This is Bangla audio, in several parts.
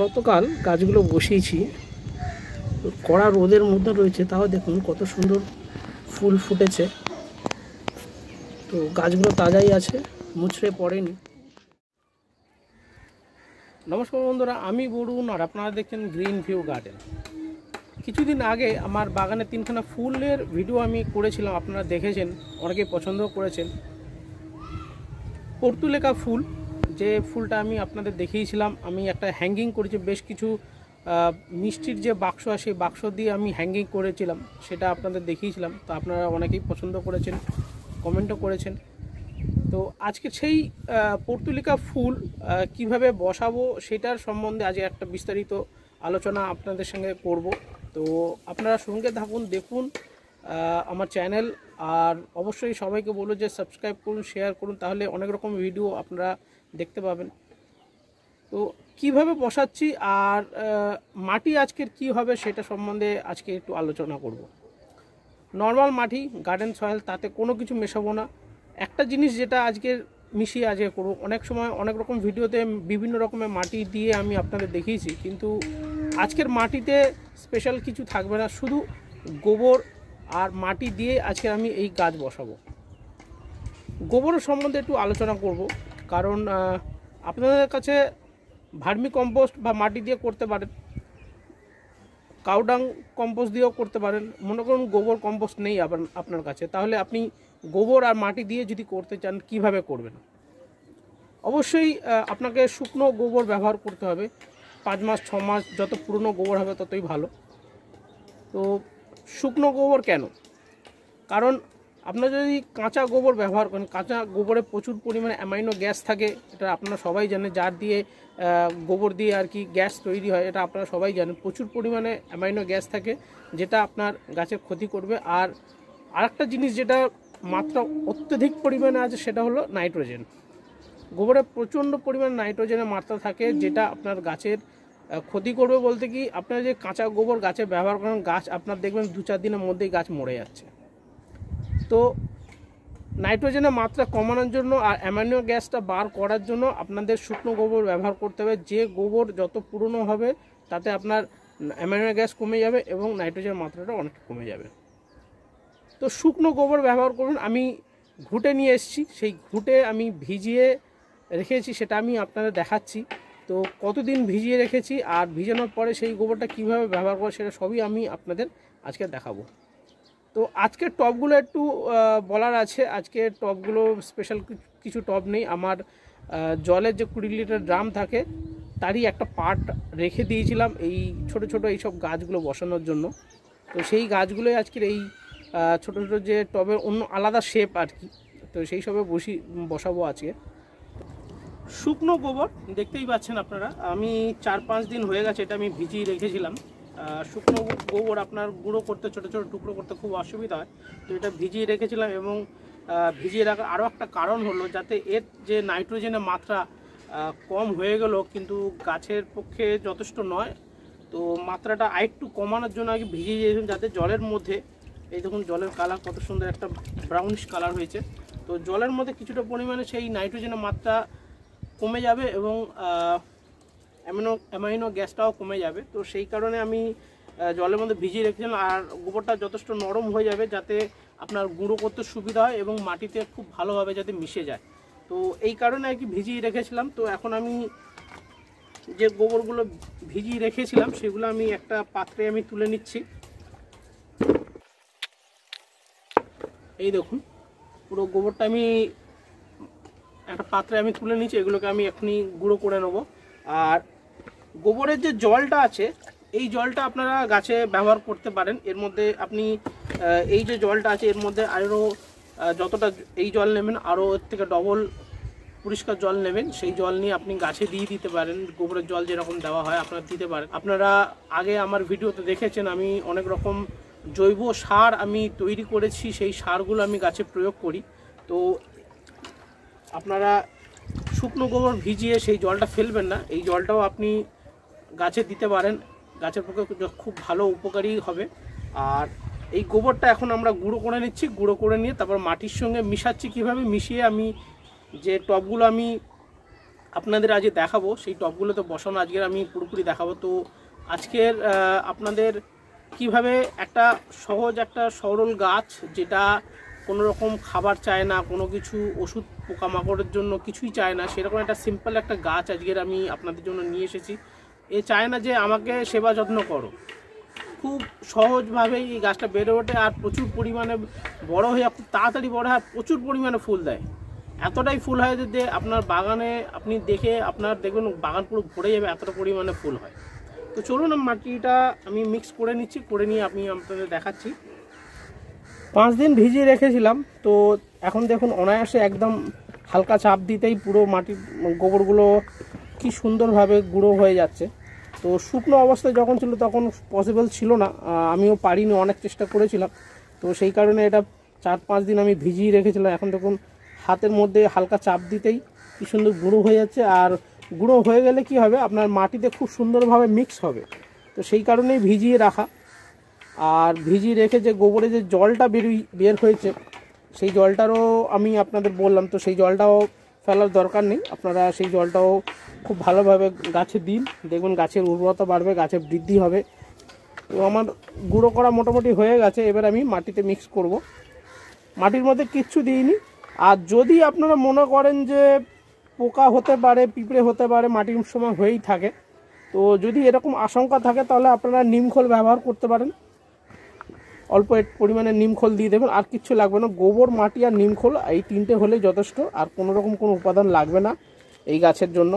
গতকাল গাছগুলো বসিয়েছি। কড়া রোদের মধ্যে রয়েছে, তাও দেখুন কত সুন্দর ফুল ফুটেছে। তো গাছগুলো তাজাই আছে মুচড়ে পড়েনি। নমস্কার বন্ধুরা, আমি বরুণ আর আপনারা দেখছেন গ্রিন ভিউ গার্ডেন কিছুদিন আগে আমার বাগানে তিনখানা ফুলের ভিডিও আমি করেছিলাম, আপনারা দেখেছেন অনেকে পছন্দ করেছেন। পর্তুলেকা ফুল যে ফুলটা আমি আপনাদের দেখিয়েছিলাম, আমি একটা হ্যাঙ্গিং করেছি, বেশ কিছু মিষ্টির যে বাক্স সেই বাক্স দিয়ে আমি হ্যাঙ্গিং করেছিলাম, সেটা আপনাদের দেখিয়েছিলাম। তো আপনারা অনেকেই পছন্দ করেছেন, কমেন্টও করেছেন। তো আজকে সেই পর্তুলিকা ফুল কীভাবে বসাবো সেটার সম্বন্ধে আজকে একটা বিস্তারিত আলোচনা আপনাদের সঙ্গে করব। তো আপনারা সঙ্গে থাকুন, দেখুন আমার চ্যানেল, আর অবশ্যই সবাইকে বলব যে সাবস্ক্রাইব করুন শেয়ার করুন, তাহলে অনেক রকম ভিডিও আপনারা দেখতে পাবেন। তো কীভাবে বসাচ্ছি আর মাটি আজকের কি হবে সেটা সম্বন্ধে আজকে একটু আলোচনা করব। নর্মাল মাটি গার্ডেন সয়েল তাতে কোনো কিছু মেশাবো না। একটা জিনিস যেটা আজকের মিশিয়ে আজকে করব, অনেক সময় অনেক রকম ভিডিওতে বিভিন্ন রকমের মাটি দিয়ে আমি আপনাদের দেখিয়েছি, কিন্তু আজকের মাটিতে স্পেশাল কিছু থাকবে না, শুধু গোবর আর মাটি দিয়ে আজকে আমি এই গাছ বসাবো। গোবরের সম্বন্ধে একটু আলোচনা করব। কারণ আপনাদের কাছে ভার্মি কম্পোস্ট বা মাটি দিয়ে করতে পারেন, কাউডাং কম্পোস্ট দিয়েও করতে পারেন, মনে করুন গোবর কম্পোস্ট নেই আবার আপনার কাছে, তাহলে আপনি গোবর আর মাটি দিয়ে যদি করতে চান, কীভাবে করবেন? অবশ্যই আপনাকে শুকনো গোবর ব্যবহার করতে হবে, পাঁচ মাস, ছ মাস, যত পুরনো গোবর হবে ততই ভালো। তো শুকনো গোবর কেন? কারণ আপনারা যদি কাঁচা গোবর ব্যবহার করেন, কাঁচা গোবরে প্রচুর পরিমাণে অ্যামাইনো গ্যাস থাকে, এটা আপনারা সবাই জানেন, যার দিয়ে গোবর দিয়ে আর কি গ্যাস তৈরি হয়, এটা আপনারা সবাই জানেন, প্রচুর পরিমাণে অ্যামাইনো গ্যাস থাকে, যেটা আপনার গাছের ক্ষতি করবে। আর আরেকটা জিনিস যেটা মাত্রা অত্যধিক পরিমাণে আছে, সেটা হলো নাইট্রোজেন গোবরে প্রচণ্ড পরিমাণ নাইট্রোজেনের মাত্রা থাকে, যেটা আপনার গাছের ক্ষতি করবে বলতে কি, আপনার যে কাঁচা গোবর গাছে ব্যবহার করেন, গাছ আপনার দেখবেন দু চার দিনের মধ্যেই গাছ মরে যাচ্ছে। তো নাইট্রোজেনের মাত্রা কমানোর জন্য আর অ্যামাইনো গ্যাসটা বার করার জন্য আপনাদের শুকনো গোবর ব্যবহার করতে হবে। যে গোবর যত পুরনো হবে, তাতে আপনার অ্যামাইনো গ্যাস কমে যাবে এবং নাইট্রোজেনের মাত্রাটা অনেকটা কমে যাবে। তো শুকনো গোবর ব্যবহার করুন। আমি ঘুটে নিয়ে এসেছি। সেই ঘুটে আমি ভিজিয়ে রেখেছি, সেটা আমি আপনাদের দেখাচ্ছি। তো কতদিন ভিজিয়ে রেখেছি আর ভিজানোর পরে সেই গোবরটা কীভাবে ব্যবহার করে সেটা সবই আমি আপনাদের আজকে দেখাবো। তো আজকের টবগুলো একটু বলার আছে। আজকে টবগুলো স্পেশাল কিছু টব নেই। আমার জলের যে কুড়ি লিটার ড্রাম থাকে, তারই একটা পার্ট রেখে দিয়েছিলাম এই ছোট ছোট এইসব গাছগুলো বসানোর জন্য। তো সেই গাছগুলোই আজকের এই ছোট ছোট যে টবের অন্য আলাদা শেপ আর কি। তো সেই সবে বসি, বসাবো আজকে। শুকনো গোবর, দেখতেই পাচ্ছেন আপনারা। আমি চার পাঁচ দিন হয়ে গেছে এটা আমি ভিজিয়ে রেখেছিলাম। শুকনো গোবর আপনার গুঁড়ো করতে, ছোটো ছোটো টুকরো করতে খুব অসুবিধা হয়। তো এটা ভিজিয়ে রেখেছিলাম এবং ভিজিয়ে রাখার আরও একটা কারণ হলো যাতে এর যে নাইট্রোজেনের মাত্রা কম হয়ে গেল কিন্তু গাছের পক্ষে যথেষ্ট নয়। তো মাত্রাটা আরেকটু কমানোর জন্য আগে ভিজিয়ে দিয়েছিলাম যাতে জলের মধ্যে, এই দেখুন জলের কালার কত সুন্দর একটা ব্রাউনিশ কালার হয়েছে। তো জলের মধ্যে কিছুটা পরিমাণে সেই নাইট্রোজেনের মাত্রা কমে যাবে এবং অ্যামিনো অ্যামাইনো গ্যাসটাও কমে যাবে। তো সেই কারণে আমি জলের মধ্যে ভিজিয়ে রেখেছিলাম আর গোবরটা যথেষ্ট নরম হয়ে যাবে যাতে আপনার গুঁড়ো করতে সুবিধা হয় এবং মাটিতে খুব ভালোভাবে যাতে মিশে যায়। তো এই কারণে আর কি ভিজিয়ে রেখেছিলাম। তো এখন আমি যে গোবরগুলো ভিজিয়ে রেখেছিলাম, সেগুলো আমি একটা পাত্রে আমি তুলে নিচ্ছি। এই দেখুন, পুরো গোবরটা আমি একটা পাত্রে আমি তুলে নিচ্ছি। এগুলোকে আমি এখনই গুঁড়ো করে নেব। আর গোবরের যে জলটা আছে, এই জলটা আপনারা গাছে ব্যবহার করতে পারেন। এর মধ্যে আপনি এই যে জলটা আছে, এর মধ্যে আরও যতটা এই জল নেবেন আরও এর থেকে ডবল পরিষ্কার জল নেবেন। সেই জল নিয়ে আপনি গাছে দিয়ে দিতে পারেন। গোবরের জল যেরকম দেওয়া হয়, আপনারা দিতে পারেন। আপনারা আগে আমার ভিডিওতে দেখেছেন, আমি অনেক রকম জৈব সার আমি তৈরি করেছি, সেই সারগুলো আমি গাছে প্রয়োগ করি। তো আপনারা শুকনো গোবর ভিজিয়ে সেই জলটা ফেলবেন না। এই জলটাও আপনি গাছে দিতে পারেন। গাছের পক্ষে খুব- ভালো উপকারী হবে। আর এই গোবরটা এখন আমরা গুঁড়ো করে নিচ্ছি। গুঁড়ো করে নিয়ে তারপর মাটির সঙ্গে মিশাচ্ছি কীভাবে? মিশিয়ে আমি যে টবগুলো আমি আপনাদের আজকে দেখাবো, সেই টবগুলো তো বসানো আজকের আমি পুরোপুরি দেখাবো। তো আজকের আপনাদের কীভাবে একটা সহজ একটা সরল গাছ যেটা কোনো রকম খাবার চায় না, কোনো কিছু ওষুধ পোকামাকড়ের জন্য কিছুই চায় না, সেরকম একটা সিম্পল একটা গাছ আজকের আমি আপনাদের জন্য নিয়ে এসেছি। এ চায় না যে আমাকে সেবা যত্ন করো। খুব সহজভাবেই এই গাছটা বেড়ে ওঠে আর প্রচুর পরিমাণে বড় হয়ে খুব তাড়াতাড়ি বড় হয় প্রচুর পরিমাণে ফুল দেয়। এতটাই ফুল হয় যে আপনার বাগানে আপনি দেখে আপনার দেখবেন বাগান পুরো ভরে যাবে, এতটা পরিমাণে ফুল হয়। তো চলুন মাটিটা আমি মিক্স করে নিচ্ছি, করে নিয়ে আমি আপনাদের দেখাচ্ছি। পাঁচ দিন ভিজিয়ে রেখেছিলাম, তো এখন দেখুন অনায়াসে একদম হালকা চাপ দিতেই পুরো মাটির গোবরগুলো কি সুন্দরভাবে গুঁড়ো হয়ে যাচ্ছে। তো শুকনো অবস্থায় যখন ছিল তখন পসিবল ছিল না। আমিও পারিনি, অনেক চেষ্টা করেছিলাম। তো সেই কারণে এটা চার পাঁচ দিন আমি ভিজিয়ে রেখেছিলাম। এখন দেখুন, হাতের মধ্যে হালকা চাপ দিতেই কি সুন্দর গুঁড়ো হয়ে যাচ্ছে। আর গুঁড়ো হয়ে গেলে কি হবে? আপনার মাটিতে খুব সুন্দরভাবে মিক্স হবে। তো সেই কারণেই ভিজিয়ে রাখা। আর ভিজিয়ে রেখে যে গোবরে যে জলটা বেরোই, বের হয়েছে, সেই জলটারও আমি আপনাদের বললাম। তো সেই জলটাও ফেলার দরকার নেই। আপনারা সেই জলটাও খুব ভালোভাবে গাছে দিন। দেখবেন গাছের উর্বরতা বাড়বে, গাছের বৃদ্ধি হবে। তো আমার গুঁড়ো করা মোটামুটি হয়ে গেছে। এবার আমি মাটিতে মিক্স করব। মাটির মধ্যে কিচ্ছু দিইনি। আর যদি আপনারা মনে করেন যে পোকা হতে পারে, পিঁপড়ে হতে পারে, মাটির সময় হয়েই থাকে, তো যদি এরকম আশঙ্কা থাকে, তাহলে আপনারা নিমখোল ব্যবহার করতে পারেন। অল্প একটু পরিমাণে নিমখোল দিয়ে দেবেন, আর কিচ্ছু লাগবে না। গোবর, মাটি আর নিমখোল এই তিনটে হলেই যথেষ্ট, আর কোনো রকম কোনো উপাদান লাগবে না এই গাছের জন্য।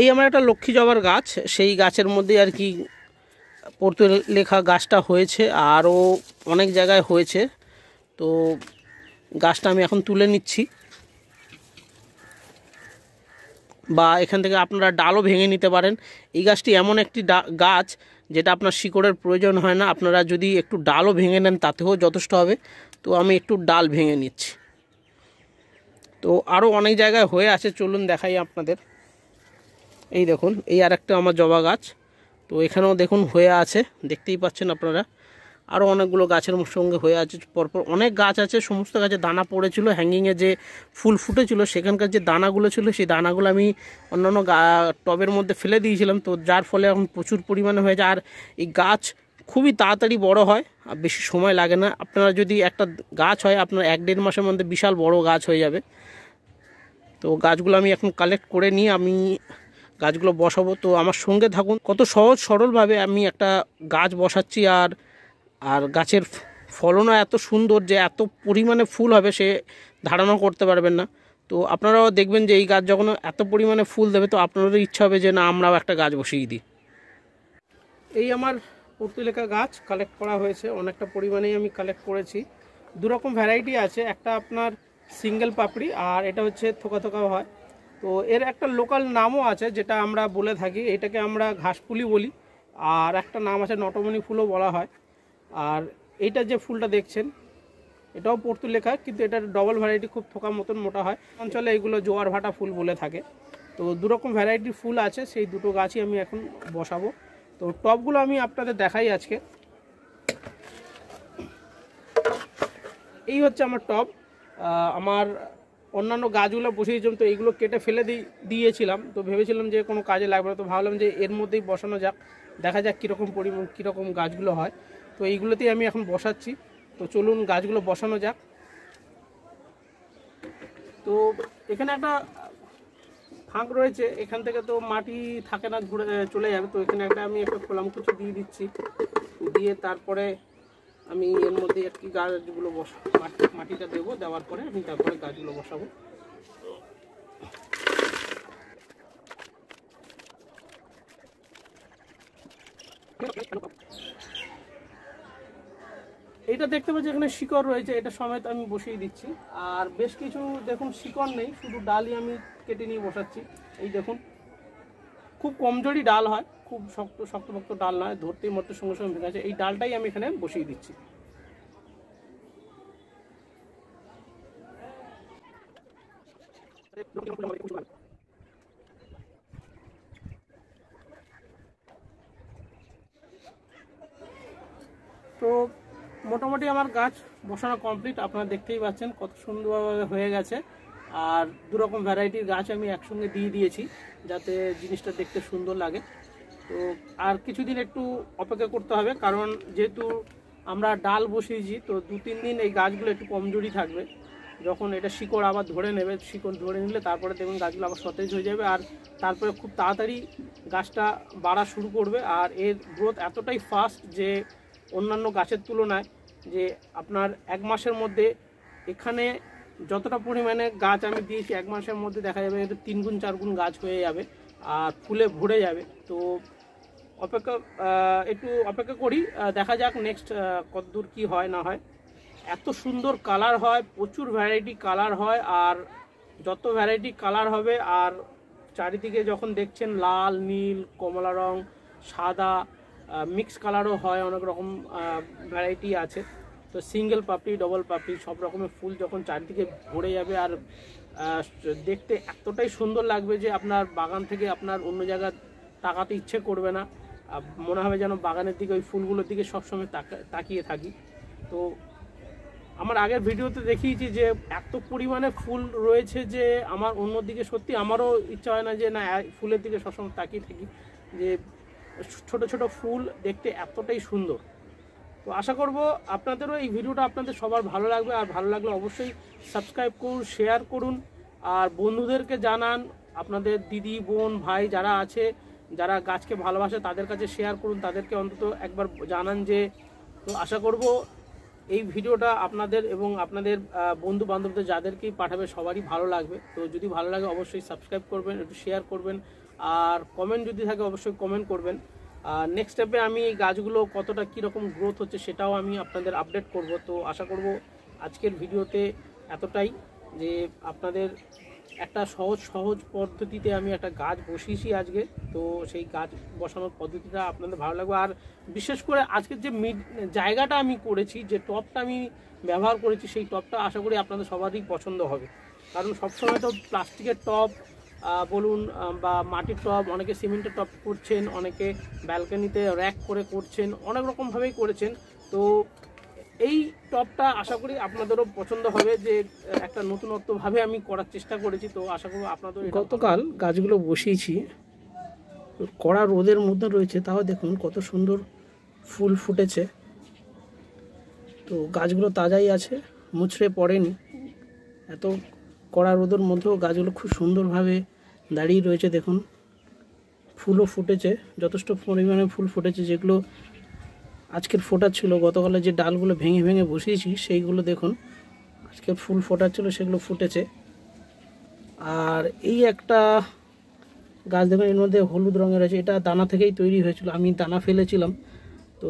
এই আমার একটা লক্ষ্মী জবার গাছ, সেই গাছের মধ্যে আর কি পড়তে লেখা গাছটা হয়েছে, আরও অনেক জায়গায় হয়েছে। তো গাছটা আমি এখন তুলে নিচ্ছি। বা এখান থেকে আপনারা ডালও ভেঙে নিতে পারেন। এই গাছটি এমন একটি গাছ যেটা আপনার শিকড়ের প্রয়োজন হয় না। আপনারা যদি একটু ডালও ভেঙে নেন, তাতেও যথেষ্ট হবে। তো আমি একটু ডাল ভেঙে নিচ্ছি। তো আরও অনেক জায়গায় হয়ে আছে, চলুন দেখাই আপনাদের। এই দেখুন, এই আর একটা আমার জবা গাছ। তো এখানেও দেখুন হয়ে আছে, দেখতেই পাচ্ছেন আপনারা। আরও অনেকগুলো গাছের সঙ্গে হয়ে আছে। পরপর অনেক গাছ আছে, সমস্ত গাছে দানা পড়েছিল হ্যাঙ্গিংয়ে যে ফুল ফুটেছিল, সেখানকার যে দানাগুলো ছিল, সেই দানাগুলো আমি অন্যান্য টবের মধ্যে ফেলে দিয়েছিলাম। তো যার ফলে এখন প্রচুর পরিমাণে হয়ে যায় আর এই গাছ খুবই তাড়াতাড়ি বড় হয়, আর বেশি সময় লাগে না। আপনারা যদি একটা গাছ হয়, আপনার এক দেড় মাসের মধ্যে বিশাল বড় গাছ হয়ে যাবে। তো গাছগুলো আমি এখন কালেক্ট করে নিয়ে আমি গাছগুলো বসাবো। তো আমার সঙ্গে থাকুন। কত সহজ সরলভাবে আমি একটা গাছ বসাচ্ছি, আর আর গাছের ফলনও এত সুন্দর যে এত পরিমাণে ফুল হবে সে ধারণা করতে পারবেন না। তো আপনারাও দেখবেন যে এই গাছ যখন এত পরিমাণে ফুল দেবে, তো আপনাদেরও ইচ্ছা হবে যে না, আমরাও একটা গাছ বসিয়ে দিই। এই আমার পর্তুলেখা গাছ কালেক্ট করা হয়েছে। অনেকটা পরিমাণেই আমি কালেক্ট করেছি। দুরকম ভ্যারাইটি আছে। একটা আপনার সিঙ্গেল পাপড়ি আর এটা হচ্ছে থোকা থোকা হয়। তো এর একটা লোকাল নামও আছে, যেটা আমরা বলে থাকি। এটাকে আমরা ঘাসপুলি বলি। আর একটা নাম আছে নটমণি ফুলও বলা হয়। আর এইটা যে ফুলটা দেখছেন এটাও পর্তুলেখা কিন্তু এটার ডবল ভ্যারাইটি খুব থোকা মতন মোটা হয়। অঞ্চলে এগুলো জোয়ার ভাটা ফুল বলে থাকে। তো দুরকম ভ্যারাইটির ফুল আছে সেই দুটো গাছই আমি এখন বসাবো। তো টবগুলো আমি আপনাদের দেখাই আজকে। এই হচ্ছে আমার আহ, আমার অন্যান্য গাছগুলো বসিয়েছিলাম তো এইগুলো কেটে ফেলে দিয়েছিলাম। তো ভেবেছিলাম যে কোনো কাজে লাগবে না তো ভাবলাম যে এর মধ্যেই বসানো যাক দেখা যাক কীরকম পরিমাণ কীরকম গাছগুলো হয়। তো এইগুলোতেই আমি এখন বসাচ্ছি। তো চলুন গাছগুলো বসানো যাক। তো এখানে একটা ফাঁক রয়েছে, এখান থেকে তো মাটি থাকে না, ঘুরে চলে যাবে। তো এখানে একটা আমি একটা খোলাম কুচি দিয়ে দিচ্ছি। দিয়ে তারপরে আমি এর মধ্যে একটি গাছগুলো বস, মাটি- মাটিটা দেবো, দেওয়ার পরে আমি তারপরে গাছগুলো বসাবো। এইটা দেখতে পাচ্ছি এখানে শিকড় রয়েছে, এটা সমেত আমি বসিয়ে দিচ্ছি। আর বেশ কিছু দেখুন, শিকড় নেই, শুধু ডালই আমি কেটে নিয়ে বসাচ্ছি। এই দেখুন, খুব কমজোরি ডাল হয়, খুব শক্ত, শক্তপোক্ত ডাল নয়, ধরতেই মধ্যে সঙ্গে সঙ্গে ভেঙে আছে এই ডালটাই আমি এখানে বসিয়ে দিচ্ছি। তো মোটামুটি আমার গাছ বসানো কমপ্লিট আপনারা দেখতেই পাচ্ছেন কত সুন্দরভাবে হয়ে গেছে। আর দুরকম ভ্যারাইটির গাছ আমি একসঙ্গে দিয়ে দিয়েছি, যাতে জিনিসটা দেখতে সুন্দর লাগে। তো আর কিছুদিন একটু অপেক্ষা করতে হবে, কারণ যেহেতু আমরা ডাল বসিয়েছি, তো দু তিন দিন এই গাছগুলো একটু কমজোরি থাকবে। যখন এটা শিকড় আবার ধরে নেবে, শিকড় ধরে নিলে তারপরে দেখবেন গাছগুলো আবার সতেজ হয়ে যাবে। আর তারপরে খুব তাড়াতাড়ি গাছটা বাড়া শুরু করবে। আর এর গ্রোথ এতটাই ফাস্ট যে অন্যান্য গাছের তুলনায় যে আপনার এক মাসের মধ্যে এখানে যতটা পরিমাণে গাছ আমি দিয়েছি, এক মাসের মধ্যে দেখা যাবে এতে তিন গুণ, চার গুণ গাছ হয়ে যাবে আর ফুলে ভরে যাবে। তো অপেক্ষা একটু অপেক্ষা করি দেখা যাক নেক্সট কতদূর কি হয় না হয়। এত সুন্দর কালার হয়, প্রচুর ভ্যারাইটি কালার হয় আর যত ভ্যারাইটি কালার হবে আর চারিদিকে যখন দেখছেন লাল, নীল, কমলা রং, সাদা মিক্স কালারও হয়, অনেক রকম ভ্যারাইটি আছে। তো সিঙ্গেল পাপড়ি ডবল পাপড়ি সব রকমের ফুল যখন চারিদিকে ভরে যাবে আর দেখতে এতটাই সুন্দর লাগবে যে আপনার বাগান থেকে আপনার অন্য জায়গা তাকাতে ইচ্ছে করবে না। মনে হবে যেন বাগানের দিকে ওই ফুলগুলোর দিকে সবসময় তাকা- তাকিয়ে থাকি। তো আমার আগের ভিডিওতে দেখিয়েছি যে এত পরিমাণে ফুল রয়েছে যে আমার অন্যদিকে সত্যি আমারও ইচ্ছা হয় না যে না, ফুলের দিকে সবসময় তাকিয়ে থাকি। যে ছোট ছোট ফুল দেখতে এতটাই সুন্দর। তো আশা করব আপনাদেরও এই ভিডিওটা আপনাদের সবার ভালো লাগবে। আর ভালো লাগলে অবশ্যই সাবস্ক্রাইব করুন, শেয়ার করুন। আর বন্ধুদেরকে জানান, আপনাদের দিদি, বোন, ভাই যারা আছে, যারা গাছকে ভালোবাসে, তাদের কাছে শেয়ার করুন। তাদেরকে অন্তত একবার জানান যে, তো আশা করব এই ভিডিওটা আপনাদের এবং আপনাদের বন্ধু বান্ধবদের যাদেরকেই পাঠাবে, সবারই ভালো লাগবে। তো যদি ভালো লাগে অবশ্যই সাবস্ক্রাইব করবেন, একটু শেয়ার করবেন। আর কমেন্ট যদি থাকে অবশ্যই কমেন্ট করবেন। আর নেক্সট স্টেপে আমি এই গাছগুলো কতটা কীরকম গ্রোথ হচ্ছে সেটাও আমি আপনাদের আপডেট করব। তো আশা করব আজকের ভিডিওতে এতটাই যে আপনাদের একটা সহজ সহজ পদ্ধতিতে আমি একটা গাছ বসিয়েছি আজকে। তো সেই গাছ বসানোর পদ্ধতিটা আপনাদের ভালো লাগবে। আর বিশেষ করে আজকের যে মিড জায়গাটা আমি করেছি, যে টপটা আমি ব্যবহার করেছি, সেই টপটা আশা করি আপনাদের সবারই পছন্দ হবে। কারণ সবসময় তো প্লাস্টিকের টপ বলুন বা মাটির টব, অনেকে সিমেন্টের টপ করছেন, অনেকে ব্যালকনিতে র্যাক করে করছেন, অনেক রকমভাবেই করেছেন। তো এই টপটা আশা করি আপনাদেরও পছন্দ হবে যে একটা নতুনত্বভাবে আমি করার চেষ্টা করেছি। তো আশা করব আপনাদের গতকাল গাছগুলো বসিয়েছি। কড়া রোদের মধ্যে রয়েছে, তাও দেখুন কত সুন্দর ফুল ফুটেছে। তো গাছগুলো তাজাই আছে, মুছড়ে পড়েনি। এত কড়া রোদের মধ্যেও গাছগুলো খুব সুন্দরভাবে দাঁড়িয়ে রয়েছে, দেখুন। ফুলও ফুটেছে, যথেষ্ট পরিমাণে ফুল ফুটেছে, যেগুলো আজকের ফোটাচ্ছিল। গতকালে যে ডালগুলো ভেঙে ভেঙে বসিয়েছি, সেইগুলো দেখুন, আজকে ফুল ফোটাচ্ছিল, সেগুলো ফুটেছে। আর এই একটা গাছ দেখুন, এর মধ্যে হলুদ রঙের আছে, এটা দানা থেকেই তৈরি হয়েছিল, আমি দানা ফেলেছিলাম। তো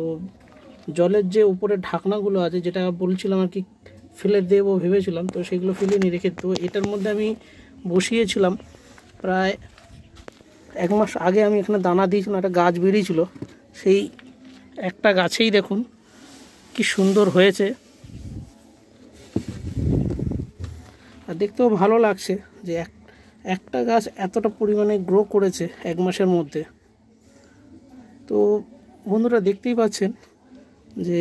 জলের যে উপরে ঢাকনাগুলো আছে, যেটা বলছিলাম আর কি ফেলে দেবো ভেবেছিলাম, তো সেগুলো ফেলে নিয়ে রেখে তো এটার মধ্যে আমি বসিয়েছিলাম। প্রায় এক মাস আগে আমি এখানে দানা দিয়েছিলাম, একটা গাছ বেরিয়েছিল। সেই একটা গাছেই দেখুন কি সুন্দর হয়েছে। আর দেখতেও ভালো লাগছে যে এক, একটা গাছ এতটা পরিমাণে গ্রো করেছে এক মাসের মধ্যে। তো বন্ধুরা দেখতেই পাচ্ছেন যে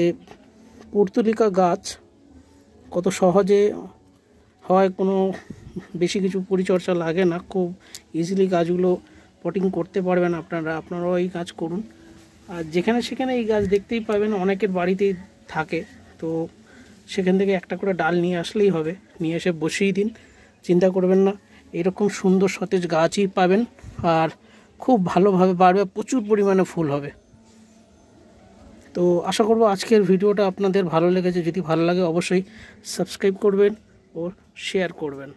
পর্তুলিকা গাছ কত সহজে হয়, কোনো বেশি কিছু পরিচর্যা লাগে না। খুব ইজিলি গাছগুলো পটিং করতে পারবেন আপনারা, আপনারাও এই কাজ করুন। আর যেখানে সেখানে এই গাছ দেখতেই পাবেন, অনেকের বাড়িতেই থাকে। তো সেখান থেকে একটা করে ডাল নিয়ে আসলেই হবে, নিয়ে এসে বসিয়ে দিন, চিন্তা করবেন না। এরকম সুন্দর সতেজ গাছই পাবেন, আর খুব ভালোভাবে বাড়বে, প্রচুর পরিমাণে ফুল হবে। তো আশা করব আজকের ভিডিওটা আপনাদের ভালো লেগেছে। যদি ভালো লাগে অবশ্যই সাবস্ক্রাইব করবেন ও শেয়ার করবেন।